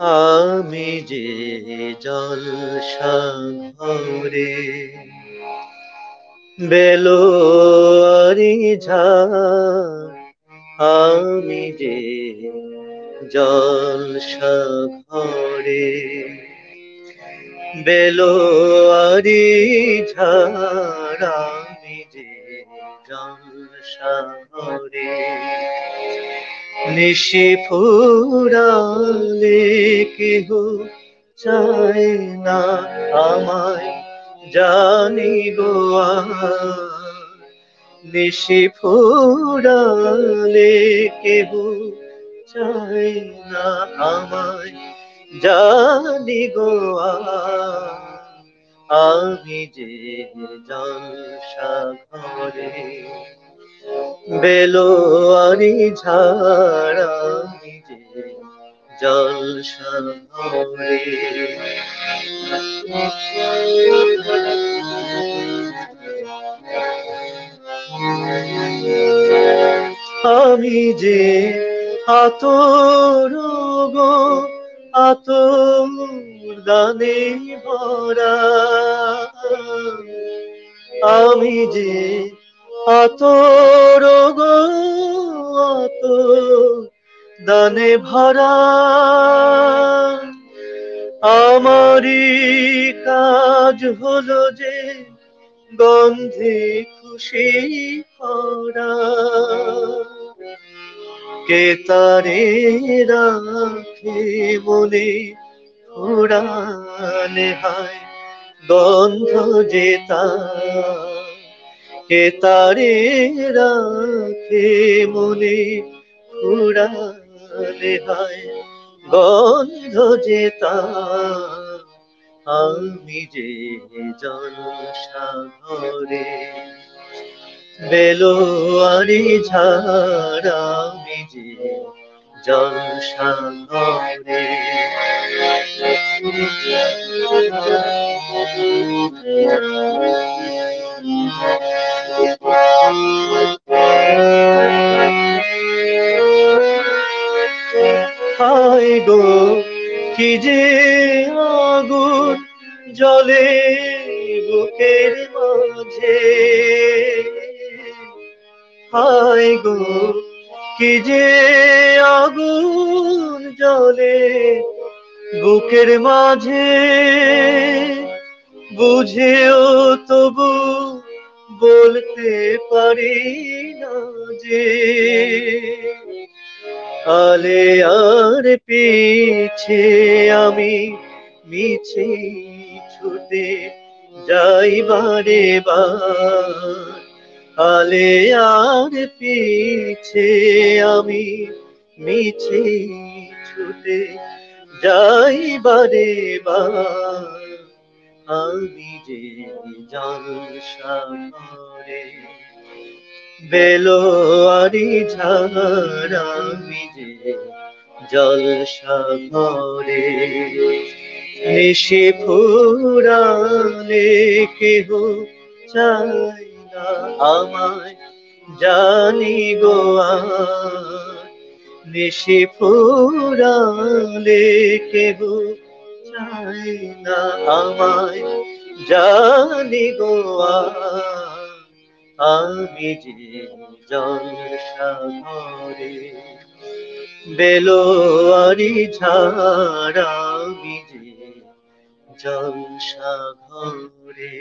আমি যে জল সাগরে বেলোয়ারি আমি যে জল সাগরে বেলোয়ারি ঝাড় সাগরে নিশি ফুরালে কেহ চায় না আমায় জানি গোয়া নিশি ফুরালে কেহ চায় না আমায় জানি গোয়া আমি যে জলসাঘরে বেলোয়ারি ঝাড়া যে জলসাঘরে আমি যে আতর গো আতর দানে ভরা। আমি যে আতর গো আত দানে ভরা। আমারই কাজ হলো যে গন্ধে খুশি করা। কে তারে রাখে মনে উড়ানে হায় গন্ধ যেতা কে তারে রাখে মনে উড়ানে হায় গন্ধ যেতা আমি যে জলসাগরে বেলোয়ারি ঝাড়, আমি যে জলসাগরে হায় গো কি যে আগুন জলে বুকের মাঝে। হায় গো কি যে আগুন জলে বুকের মাঝে বুঝেও তবু বলতে পারি না যে আলে আর পিছে আমি মিছে ছুটে যাই বারে আলে আর পিছে আমি মিছে ছুটে যাই বারে, আমি যে জলসাগরে বেলোয়ারি ঝাড়, আমি যে জলসাগরে নিশি ফুরালে কেহ চাই না। আমায় জানি গোয়া নিশি ফুরালে কেহ চাই না আমায় জানি গোয়া আমি যে জলসাগরে বেলোয়ারি ঝাড়, আমি যে জলসাগরে